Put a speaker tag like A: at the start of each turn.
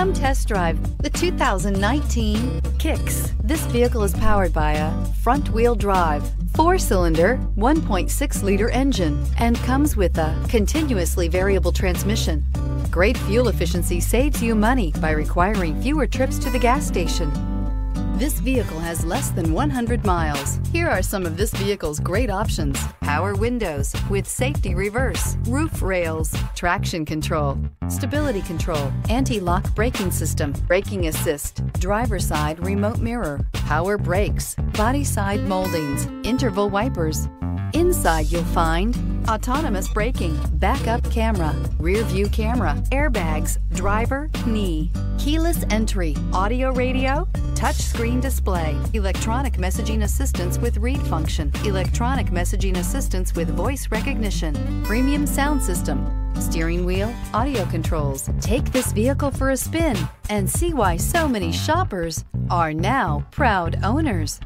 A: Come test drive the 2019 Kicks. This vehicle is powered by a front-wheel drive, four-cylinder, 1.6-liter engine, and comes with a continuously variable transmission. Great fuel efficiency saves you money by requiring fewer trips to the gas station. This vehicle has less than 100 miles. Here are some of this vehicle's great options. Power windows with safety reverse, roof rails, traction control, stability control, anti-lock braking system, braking assist, driver side remote mirror, power brakes, body side moldings, interval wipers. Inside you'll find autonomous braking, backup camera, rear view camera, airbags, driver, knee, keyless entry, audio radio, touchscreen display, electronic messaging assistance with read function, electronic messaging assistance with voice recognition, premium sound system, steering wheel, audio controls. Take this vehicle for a spin and see why so many shoppers are now proud owners.